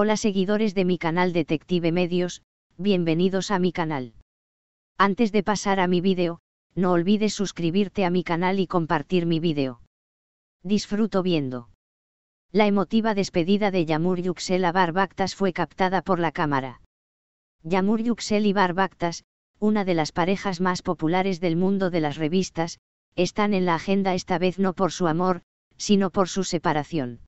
Hola seguidores de mi canal Detective Medios, bienvenidos a mi canal. Antes de pasar a mi vídeo, no olvides suscribirte a mi canal y compartir mi vídeo. Disfruto viendo. La emotiva despedida de Yamur Yuxel a Barbactas fue captada por la cámara. Yamur Yuxel y Barbactas, una de las parejas más populares del mundo de las revistas, están en la agenda esta vez no por su amor, sino por su separación.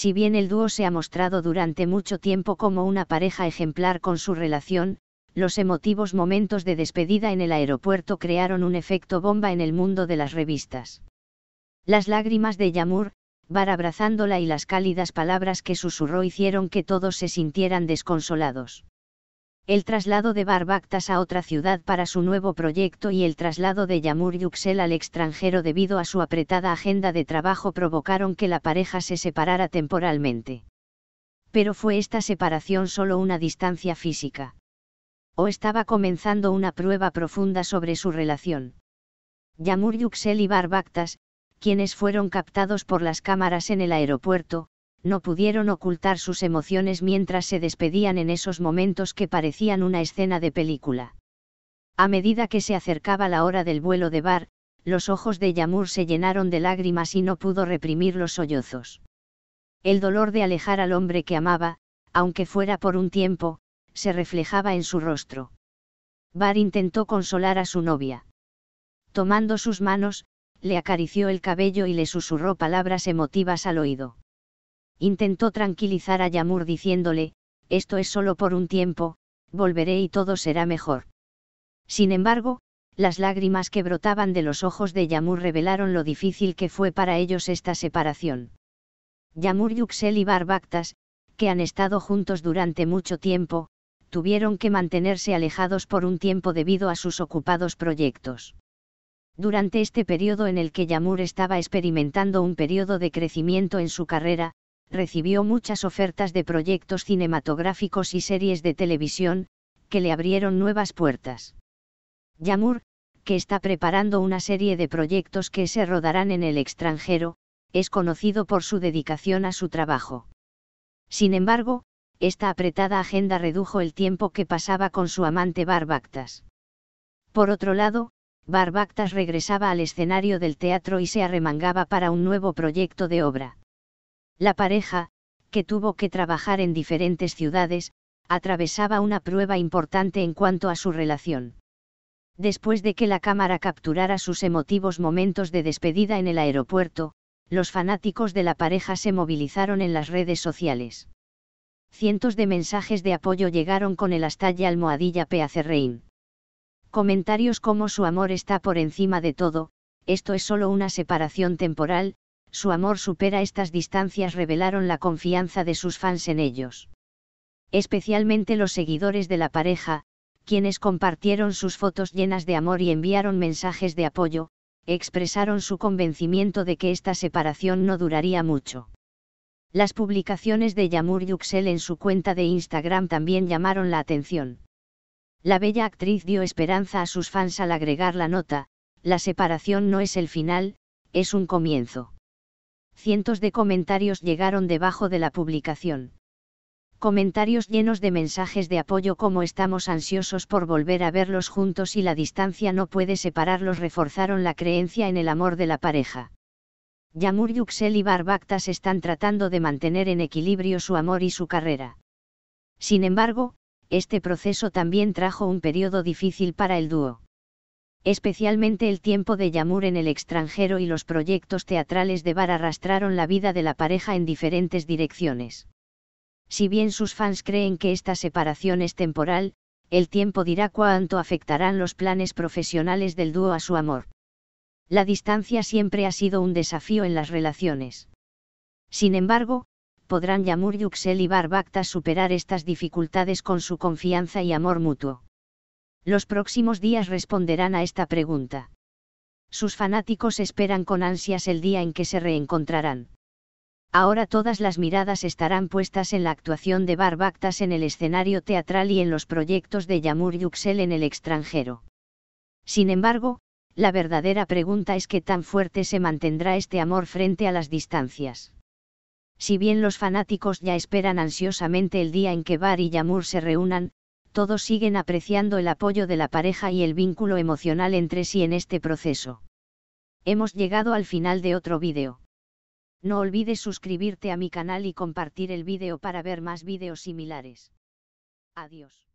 Si bien el dúo se ha mostrado durante mucho tiempo como una pareja ejemplar con su relación, los emotivos momentos de despedida en el aeropuerto crearon un efecto bomba en el mundo de las revistas. Las lágrimas de Yamur, Bar abrazándola y las cálidas palabras que susurró hicieron que todos se sintieran desconsolados el traslado de Barbactas a otra ciudad para su nuevo proyecto y el traslado de Yamur Yuxel al extranjero debido a su apretada agenda de trabajo provocaron que la pareja se separara temporalmente. Pero fue esta separación solo una distancia física. O estaba comenzando una prueba profunda sobre su relación. Yamur Yuxel y Barbactas, quienes fueron captados por las cámaras en el aeropuerto, no pudieron ocultar sus emociones mientras se despedían en esos momentos que parecían una escena de película. A medida que se acercaba la hora del vuelo de Bar, los ojos de Yamur se llenaron de lágrimas y no pudo reprimir los sollozos. El dolor de alejar al hombre que amaba, aunque fuera por un tiempo, se reflejaba en su rostro. Bar intentó consolar a su novia. Tomando sus manos, le acarició el cabello y le susurró palabras emotivas al oído. Intentó tranquilizar a Yamur diciéndole, esto es solo por un tiempo, volveré y todo será mejor. Sin embargo, las lágrimas que brotaban de los ojos de Yamur revelaron lo difícil que fue para ellos esta separación. Yamur Yuxel y Barbactas, que han estado juntos durante mucho tiempo, tuvieron que mantenerse alejados por un tiempo debido a sus ocupados proyectos. Durante este periodo en el que Yamur estaba experimentando un periodo de crecimiento en su carrera, recibió muchas ofertas de proyectos cinematográficos y series de televisión, que le abrieron nuevas puertas. Yamur, que está preparando una serie de proyectos que se rodarán en el extranjero, es conocido por su dedicación a su trabajo. Sin embargo, esta apretada agenda redujo el tiempo que pasaba con su amante Barbactas. Por otro lado, Barbactas regresaba al escenario del teatro y se arremangaba para un nuevo proyecto de obra. La pareja, que tuvo que trabajar en diferentes ciudades, atravesaba una prueba importante en cuanto a su relación. Después de que la cámara capturara sus emotivos momentos de despedida en el aeropuerto, los fanáticos de la pareja se movilizaron en las redes sociales. Cientos de mensajes de apoyo llegaron con el hasta y almohadilla Peacerrein. Comentarios como su amor está por encima de todo, esto es solo una separación temporal, su amor supera estas distancias revelaron la confianza de sus fans en ellos. Especialmente los seguidores de la pareja, quienes compartieron sus fotos llenas de amor y enviaron mensajes de apoyo, expresaron su convencimiento de que esta separación no duraría mucho. Las publicaciones de Yamur Yuxel en su cuenta de Instagram también llamaron la atención. La bella actriz dio esperanza a sus fans al agregar la nota, la separación no es el final, es un comienzo cientos de comentarios llegaron debajo de la publicación. Comentarios llenos de mensajes de apoyo como estamos ansiosos por volver a verlos juntos y la distancia no puede separarlos reforzaron la creencia en el amor de la pareja. Yamur Yuxel y Barbactas están tratando de mantener en equilibrio su amor y su carrera. Sin embargo, este proceso también trajo un periodo difícil para el dúo especialmente el tiempo de Yamur en el extranjero y los proyectos teatrales de Bar arrastraron la vida de la pareja en diferentes direcciones. Si bien sus fans creen que esta separación es temporal, el tiempo dirá cuánto afectarán los planes profesionales del dúo a su amor. La distancia siempre ha sido un desafío en las relaciones. Sin embargo, podrán Yamur Yuxel y Barbacta superar estas dificultades con su confianza y amor mutuo. Los próximos días responderán a esta pregunta. Sus fanáticos esperan con ansias el día en que se reencontrarán. Ahora todas las miradas estarán puestas en la actuación de Barbactas en el escenario teatral y en los proyectos de Yamur Yuxel en el extranjero. Sin embargo, la verdadera pregunta es qué tan fuerte se mantendrá este amor frente a las distancias. Si bien los fanáticos ya esperan ansiosamente el día en que Bar y Yamur se reúnan, todos siguen apreciando el apoyo de la pareja y el vínculo emocional entre sí en este proceso. Hemos llegado al final de otro vídeo. No olvides suscribirte a mi canal y compartir el vídeo para ver más vídeos similares. Adiós.